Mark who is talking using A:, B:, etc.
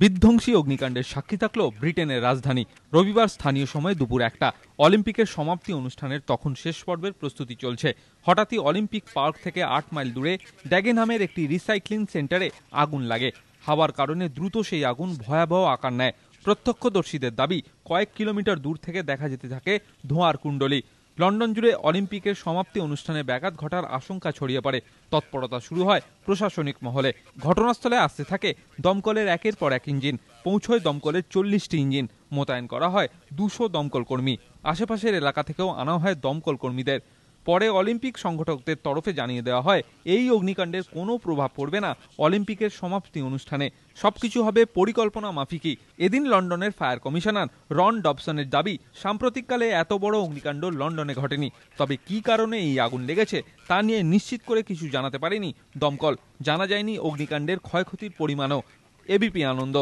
A: বিধ্বংসী অগ্নিকাণ্ডের সাক্ষী থাকল ব্রিটেনের রাজধানী। রবিবার স্থানীয় সময় দুপুর একটা। অলিম্পিকের সমাপ্তি অনুষ্ঠানের তখন শেষ পর্বের প্রস্তুতি চলছে। হঠাৎই অলিম্পিক পার্ক থেকে আট মাইল দূরে ড্যাগেনহামের একটি রিসাইক্লিং সেন্টারে আগুন লাগে। হাওয়ার কারণে দ্রুত সেই আগুন ভয়াবহ আকার নেয়। প্রত্যক্ষদর্শীদের দাবি, কয়েক কিলোমিটার দূর থেকে দেখা যেতে থাকে ধোঁয়ার কুণ্ডলী। লন্ডন জুড়ে অলিম্পিকের সমাপ্তি অনুষ্ঠানে ব্যাঘাত ঘটার আশঙ্কা ছড়িয়ে পড়ে। তৎপরতা শুরু হয় প্রশাসনিক মহলে। ঘটনাস্থলে আসতে থাকে দমকলের একের পর এক ইঞ্জিন। পৌঁছয় দমকলের চল্লিশটি ইঞ্জিন। মোতায়েন করা হয় দুশো দমকল কর্মী। আশেপাশের এলাকা থেকেও আনা হয় দমকল কর্মীদের। পরে অলিম্পিক সংগঠকদের তরফে জানিয়ে দেওয়া হয়, এই অগ্নিকাণ্ডের কোনো প্রভাব পড়বে না অলিম্পিকের সমাপ্তি অনুষ্ঠানে। সবকিছু হবে পরিকল্পনা মাফিকই। এদিন লন্ডনের ফায়ার কমিশনার রন ডবসনের দাবি, সাম্প্রতিককালে এত বড় অগ্নিকাণ্ড লন্ডনে ঘটেনি। তবে কী কারণে এই আগুন লেগেছে তা নিয়ে নিশ্চিত করে কিছু জানাতে পারেনি দমকল। জানা যায়নি অগ্নিকাণ্ডের ক্ষয়ক্ষতির পরিমাণও। এবিপি আনন্দ।